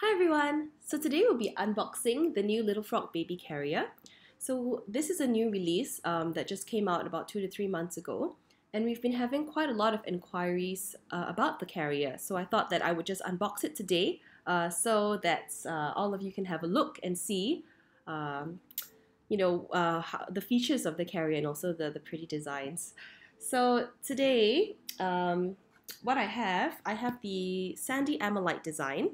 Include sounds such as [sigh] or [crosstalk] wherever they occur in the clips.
Hi everyone! So today we'll be unboxing the new Little Frog Baby Carrier. So this is a new release um, that just came out about two to three months ago and we've been having quite a lot of inquiries uh, about the carrier. So I thought that I would just unbox it today uh, so that uh, all of you can have a look and see um, you know, uh, how, the features of the carrier and also the, the pretty designs. So today, um, what I have, I have the Sandy Ammolite design.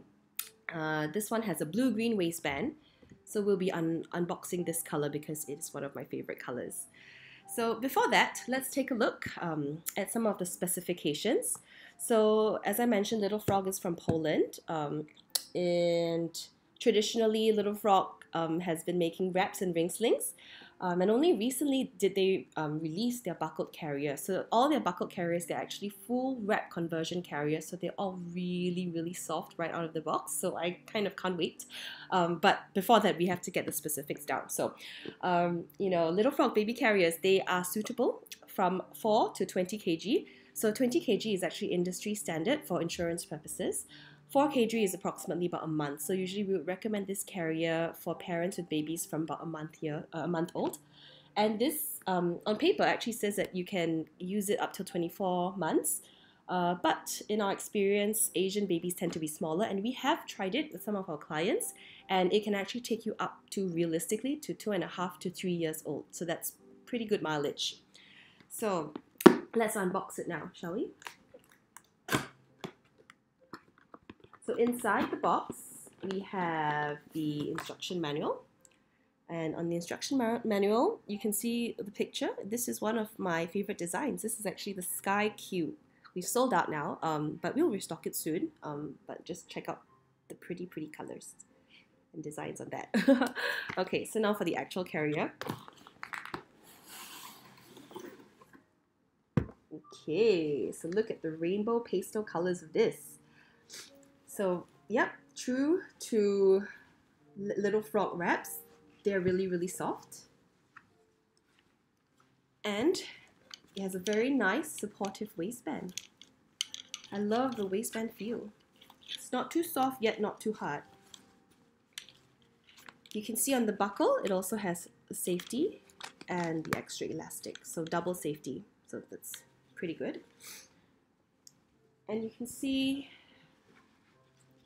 Uh, this one has a blue-green waistband. So we'll be un unboxing this color because it is one of my favorite colors. So before that, let's take a look um, at some of the specifications. So as I mentioned, Little Frog is from Poland. Um, and traditionally, Little Frog um, has been making wraps and ring slings. Um, and only recently did they um, release their buckled carrier. So all their buckled carriers, they're actually full wrap conversion carriers. So they're all really, really soft right out of the box. So I kind of can't wait. Um, but before that, we have to get the specifics down. So, um, you know, Little Frog baby carriers, they are suitable from 4 to 20 kg. So 20 kg is actually industry standard for insurance purposes. 4 kg is approximately about a month. So usually we would recommend this carrier for parents with babies from about a month year, uh, a month old. And this um, on paper actually says that you can use it up to 24 months. Uh, but in our experience, Asian babies tend to be smaller, and we have tried it with some of our clients, and it can actually take you up to realistically to two and a half to three years old. So that's pretty good mileage. So let's unbox it now, shall we? So inside the box, we have the instruction manual. And on the instruction manual, you can see the picture. This is one of my favorite designs. This is actually the Sky Cube. We've sold out now, um, but we'll restock it soon. Um, but just check out the pretty, pretty colors and designs on that. [laughs] okay, so now for the actual carrier. Okay, so look at the rainbow pastel colors of this. So, yep, true to Little Frog wraps. They're really, really soft. And it has a very nice supportive waistband. I love the waistband feel. It's not too soft yet not too hard. You can see on the buckle, it also has safety and the extra elastic. So double safety. So that's pretty good. And you can see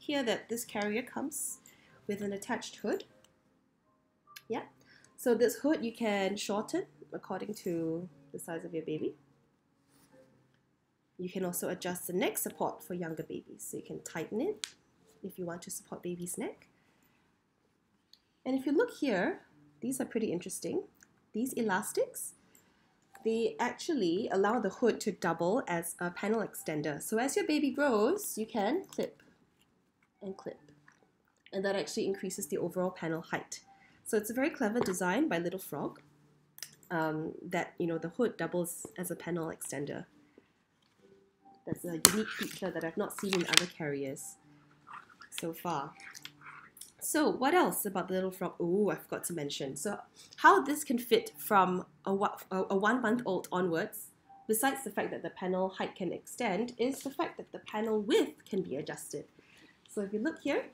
here that this carrier comes with an attached hood. Yeah, so this hood you can shorten according to the size of your baby. You can also adjust the neck support for younger babies. So you can tighten it if you want to support baby's neck. And if you look here, these are pretty interesting. These elastics, they actually allow the hood to double as a panel extender. So as your baby grows, you can clip and clip. And that actually increases the overall panel height. So it's a very clever design by Little Frog um, that, you know, the hood doubles as a panel extender. That's a unique feature that I've not seen in other carriers so far. So what else about the Little Frog? Oh, I forgot to mention. So how this can fit from a, a one month old onwards, besides the fact that the panel height can extend, is the fact that the panel width can be adjusted. So if you look here,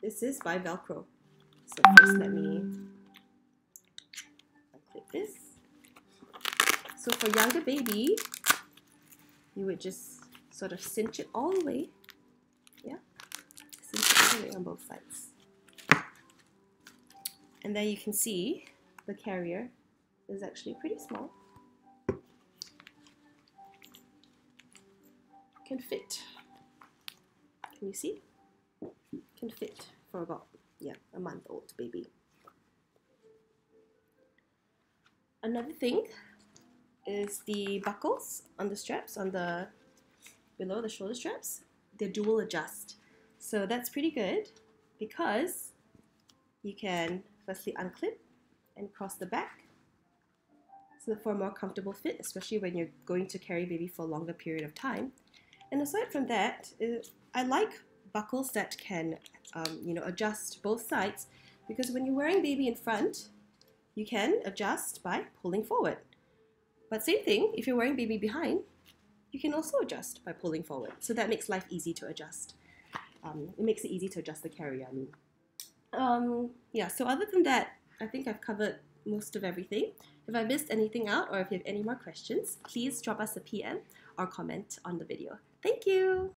this is by Velcro. So first let me clip this. So for younger baby, you would just sort of cinch it all the way. Yeah, cinch it all the way on both sides. And then you can see the carrier is actually pretty small. Can fit. Can you see? Can fit for about yeah a month old baby. Another thing is the buckles on the straps on the below the shoulder straps. They're dual adjust, so that's pretty good because you can firstly unclip and cross the back so for a more comfortable fit, especially when you're going to carry baby for a longer period of time. And aside from that, uh, I like buckles that can, um, you know, adjust both sides because when you're wearing baby in front, you can adjust by pulling forward. But same thing, if you're wearing baby behind, you can also adjust by pulling forward. So that makes life easy to adjust. Um, it makes it easy to adjust the carrier. I mean, um, yeah. So other than that, I think I've covered most of everything. If I missed anything out or if you have any more questions, please drop us a PM or comment on the video. Thank you!